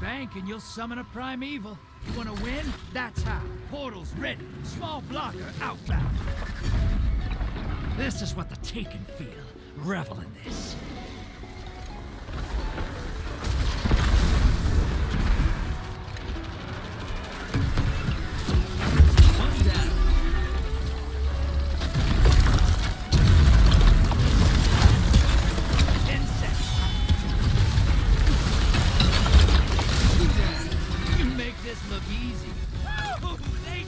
bank and you'll summon a primeval. You wanna win? That's how. Portals ready. Small blocker outbound. This is what the Taken feel. Revel in this. this look easy. Oh, they